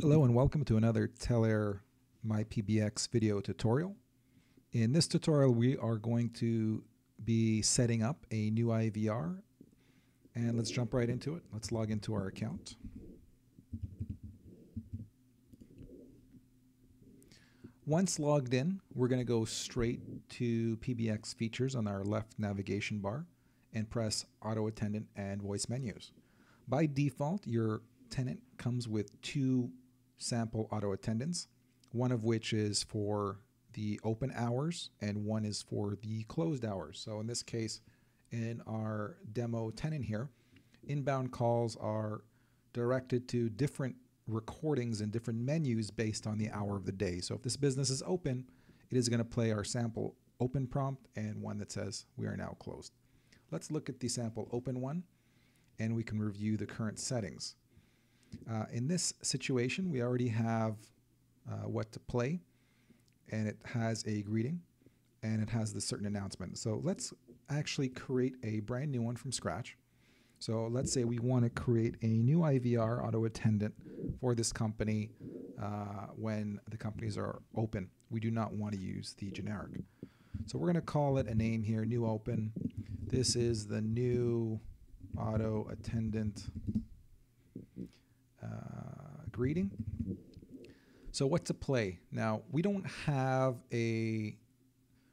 Hello and welcome to another Telair MyPBX video tutorial. In this tutorial we are going to be setting up a new IVR and let's jump right into it. Let's log into our account. Once logged in, we're going to go straight to PBX features on our left navigation bar and press auto attendant and voice menus. By default, your tenant comes with two sample auto attendants, one of which is for the open hours and one is for the closed hours. So in this case, in our demo tenant here, inbound calls are directed to different recordings and different menus based on the hour of the day. So if this business is open, it is going to play our sample open prompt and one that says we are now closed. Let's look at the sample open one and we can review the current settings. Uh, in this situation, we already have uh, what to play, and it has a greeting, and it has the certain announcement. So let's actually create a brand new one from scratch. So let's say we want to create a new IVR auto attendant for this company uh, when the companies are open. We do not want to use the generic. So we're going to call it a name here, new open. This is the new auto attendant uh, greeting. So what to play? Now, we don't have a,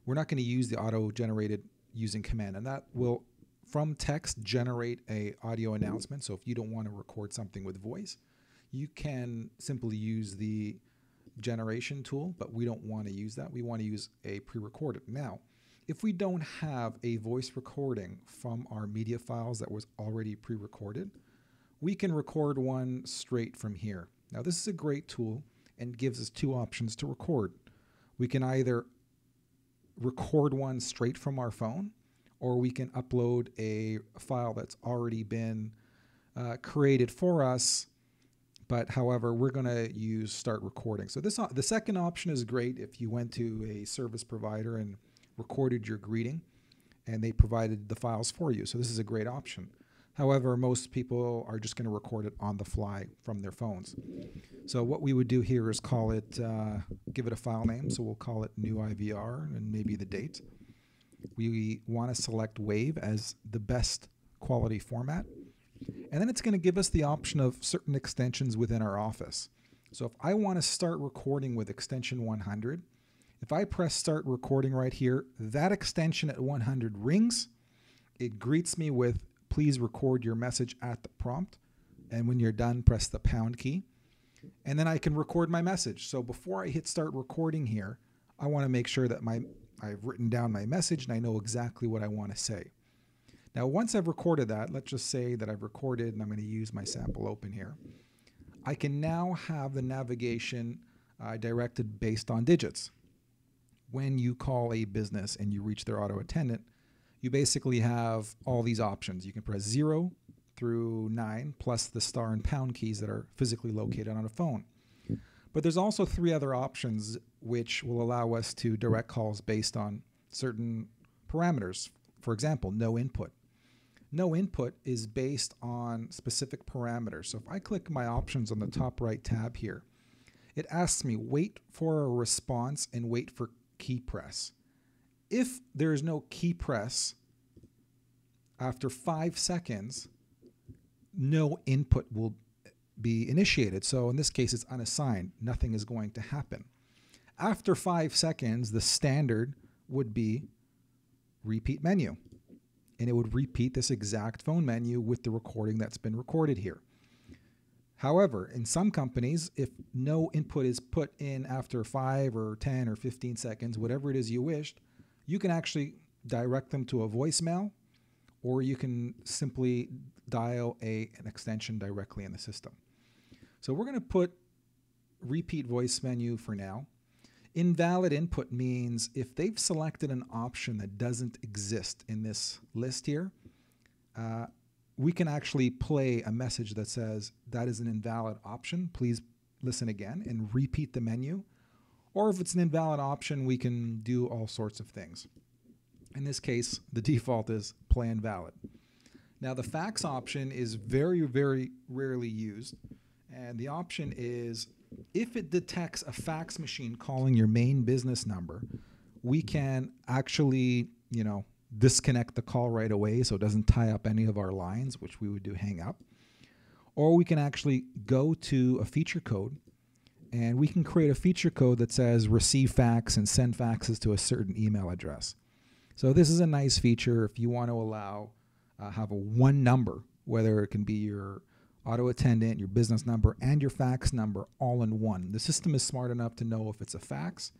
we're not going to use the auto generated using command and that will from text generate a audio announcement. So if you don't want to record something with voice, you can simply use the generation tool, but we don't want to use that. We want to use a pre-recorded. Now, if we don't have a voice recording from our media files that was already pre-recorded, we can record one straight from here. Now this is a great tool and gives us two options to record. We can either record one straight from our phone or we can upload a file that's already been uh, created for us but however we're going to use start recording so this the second option is great if you went to a service provider and recorded your greeting and they provided the files for you so this is a great option However, most people are just going to record it on the fly from their phones. So what we would do here is call it, uh, give it a file name. So we'll call it new IVR and maybe the date. We want to select WAV as the best quality format. And then it's going to give us the option of certain extensions within our office. So if I want to start recording with extension 100, if I press start recording right here, that extension at 100 rings. It greets me with please record your message at the prompt. And when you're done, press the pound key. And then I can record my message. So before I hit start recording here, I want to make sure that my I've written down my message and I know exactly what I want to say. Now, once I've recorded that, let's just say that I've recorded and I'm going to use my sample open here. I can now have the navigation uh, directed based on digits. When you call a business and you reach their auto attendant, you basically have all these options. You can press zero through nine, plus the star and pound keys that are physically located on a phone. But there's also three other options which will allow us to direct calls based on certain parameters. For example, no input. No input is based on specific parameters. So if I click my options on the top right tab here, it asks me wait for a response and wait for key press. If there is no key press after five seconds, no input will be initiated. So in this case, it's unassigned. Nothing is going to happen. After five seconds, the standard would be repeat menu. And it would repeat this exact phone menu with the recording that's been recorded here. However, in some companies, if no input is put in after 5 or 10 or 15 seconds, whatever it is you wished, you can actually direct them to a voicemail or you can simply dial a, an extension directly in the system. So we're going to put repeat voice menu for now. Invalid input means if they've selected an option that doesn't exist in this list here, uh, we can actually play a message that says that is an invalid option. Please listen again and repeat the menu. Or if it's an invalid option, we can do all sorts of things. In this case, the default is plan valid. Now the fax option is very, very rarely used. And the option is if it detects a fax machine calling your main business number, we can actually, you know, disconnect the call right away so it doesn't tie up any of our lines, which we would do hang up. Or we can actually go to a feature code and we can create a feature code that says receive fax and send faxes to a certain email address. So this is a nice feature if you want to allow uh, have a one number, whether it can be your auto attendant, your business number, and your fax number all in one. The system is smart enough to know if it's a fax.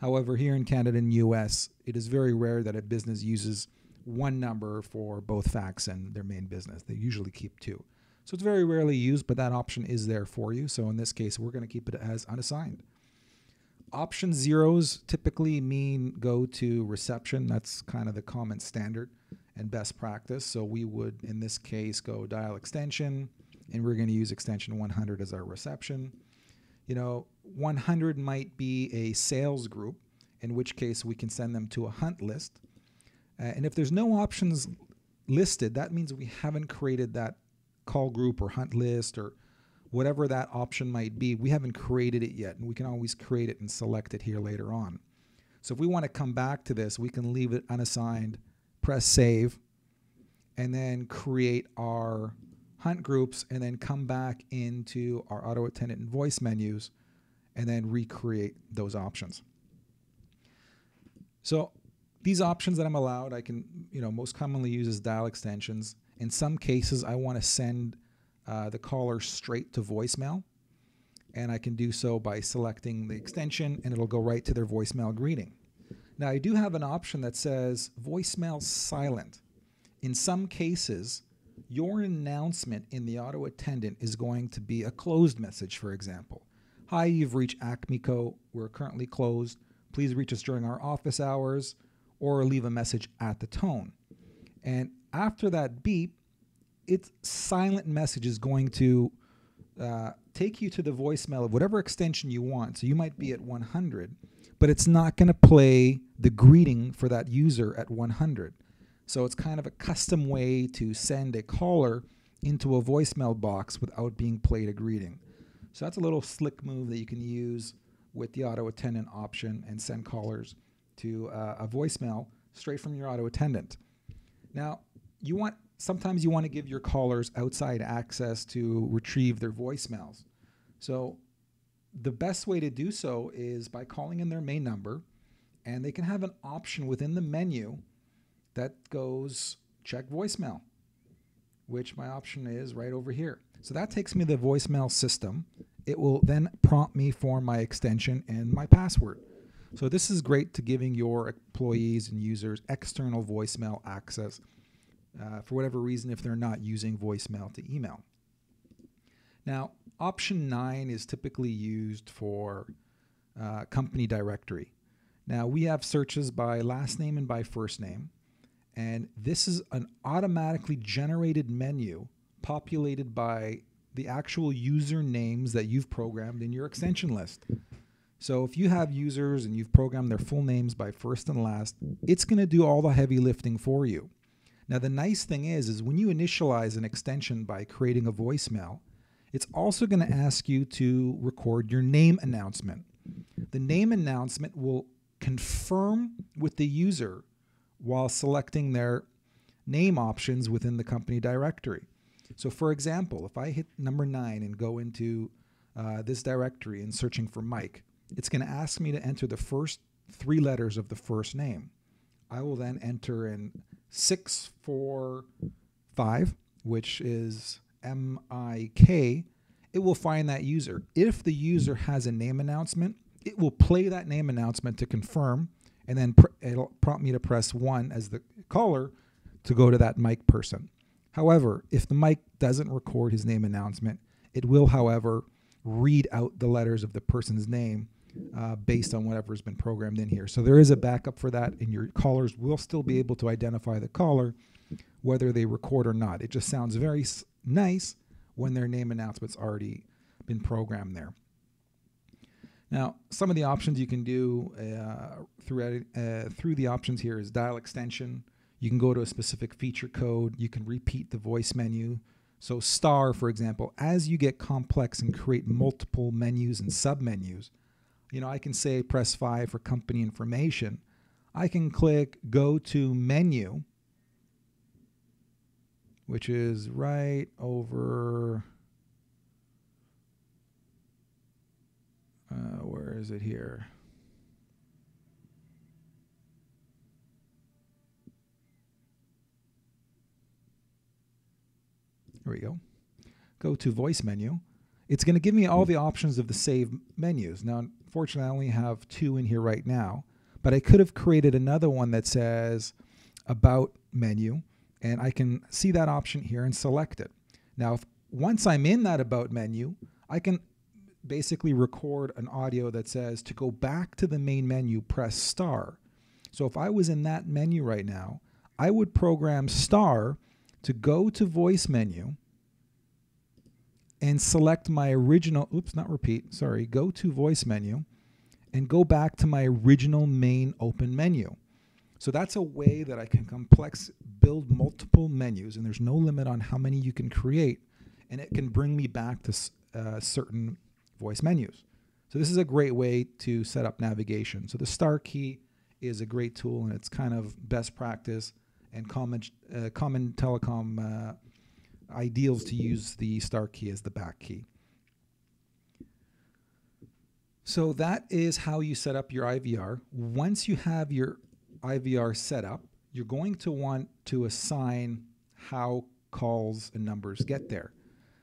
However, here in Canada and US, it is very rare that a business uses one number for both fax and their main business. They usually keep two. So it's very rarely used, but that option is there for you. So in this case, we're going to keep it as unassigned. Option zeros typically mean go to reception. That's kind of the common standard and best practice. So we would, in this case, go dial extension, and we're going to use extension 100 as our reception. You know, 100 might be a sales group, in which case we can send them to a hunt list. Uh, and if there's no options listed, that means we haven't created that call group or hunt list or whatever that option might be. We haven't created it yet, and we can always create it and select it here later on. So if we want to come back to this, we can leave it unassigned, press save, and then create our hunt groups, and then come back into our auto attendant and voice menus, and then recreate those options. So these options that I'm allowed, I can, you know, most commonly use as dial extensions. In some cases, I want to send uh, the caller straight to voicemail. And I can do so by selecting the extension and it'll go right to their voicemail greeting. Now, I do have an option that says voicemail silent. In some cases, your announcement in the auto attendant is going to be a closed message, for example. Hi, you've reached Acmeco. We're currently closed. Please reach us during our office hours or leave a message at the tone. And after that beep, its silent message is going to uh, take you to the voicemail of whatever extension you want. So you might be at 100, but it's not going to play the greeting for that user at 100. So it's kind of a custom way to send a caller into a voicemail box without being played a greeting. So that's a little slick move that you can use with the auto attendant option and send callers to uh, a voicemail straight from your auto attendant. Now, you want sometimes you want to give your callers outside access to retrieve their voicemails. So the best way to do so is by calling in their main number and they can have an option within the menu that goes check voicemail, which my option is right over here. So that takes me to the voicemail system. It will then prompt me for my extension and my password. So this is great to giving your employees and users external voicemail access uh, for whatever reason if they're not using voicemail to email. Now, option nine is typically used for uh, company directory. Now, we have searches by last name and by first name, and this is an automatically generated menu populated by the actual user names that you've programmed in your extension list. So if you have users and you've programmed their full names by first and last, it's going to do all the heavy lifting for you. Now, the nice thing is, is when you initialize an extension by creating a voicemail, it's also going to ask you to record your name announcement. The name announcement will confirm with the user while selecting their name options within the company directory. So, for example, if I hit number nine and go into uh, this directory and searching for Mike, it's going to ask me to enter the first three letters of the first name. I will then enter in 645, which is M I K, it will find that user. If the user has a name announcement, it will play that name announcement to confirm, and then pr- it'll prompt me to press one as the caller to go to that Mike person. However, if the Mike doesn't record his name announcement, it will, however, read out the letters of the person's name uh, based on whatever's been programmed in here. So there is a backup for that, and your callers will still be able to identify the caller whether they record or not. It just sounds very s- nice when their name announcement's already been programmed there. Now, some of the options you can do uh, through uh, through the options here is dial extension. You can go to a specific feature code. You can repeat the voice menu So, star, for example, as you get complex and create multiple menus and submenus, you know, I can say press 5 for company information. I can click go to menu, which is right over. Uh, where is it here? There we go. Go to voice menu. It's going to give me all the options of the save menus. Now, unfortunately, I only have two in here right now, but I could have created another one that says about menu, and I can see that option here and select it. Now, if, once I'm in that about menu, I can basically record an audio that says to go back to the main menu, press star. So if I was in that menu right now, I would program star to go to voice menu and select my original, oops, not repeat, sorry, go to voice menu and go back to my original main open menu. So that's a way that I can complex build multiple menus and there's no limit on how many you can create and it can bring me back to uh, certain voice menus. So this is a great way to set up navigation. So the star key is a great tool and it's kind of best practice and common, uh, common telecom uh, ideals to use the star key as the back key. So that is how you set up your IVR. Once you have your IVR set up, you're going to want to assign how calls and numbers get there.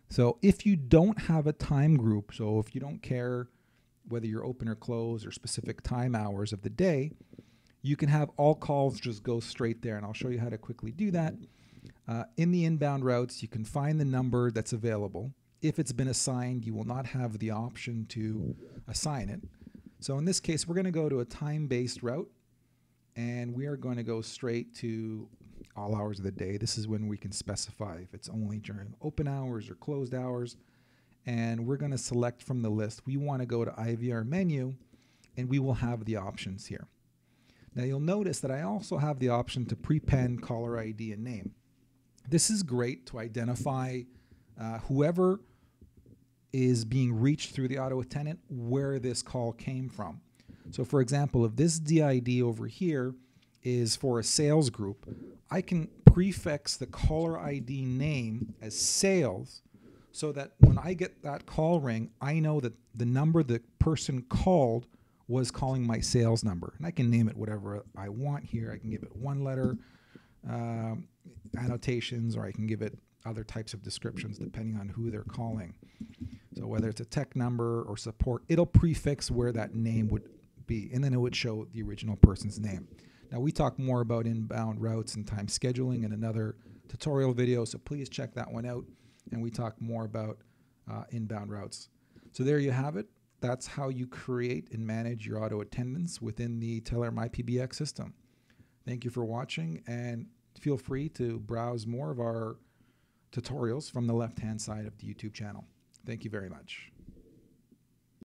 So if you don't have a time group, so if you don't care whether you're open or closed or specific time hours of the day, you can have all calls just go straight there. And I'll show you how to quickly do that. Uh, in the inbound routes, you can find the number that's available. If it's been assigned, you will not have the option to assign it. So in this case, we're going to go to a time-based route, and we are going to go straight to all hours of the day. This is when we can specify if it's only during open hours or closed hours. And we're going to select from the list. We want to go to IVR menu, and we will have the options here. Now you'll notice that I also have the option to prepend caller ID and name. This is great to identify uh, whoever is being reached through the auto attendant where this call came from. So for example, if this DID over here is for a sales group, I can prefix the caller ID name as sales so that when I get that call ring, I know that the number the person called was calling my sales number. And I can name it whatever I want here. I can give it one letter um, annotations or I can give it other types of descriptions depending on who they're calling. So whether it's a tech number or support, it'll prefix where that name would be, and then it would show the original person's name. Now we talk more about inbound routes and time scheduling in another tutorial video, so please check that one out, and we talk more about uh, inbound routes. So there you have it that's how you create and manage your auto attendants within the Telair MyPBX system. Thank you for watching and feel free to browse more of our tutorials from the left hand side of the YouTube channel. Thank you very much.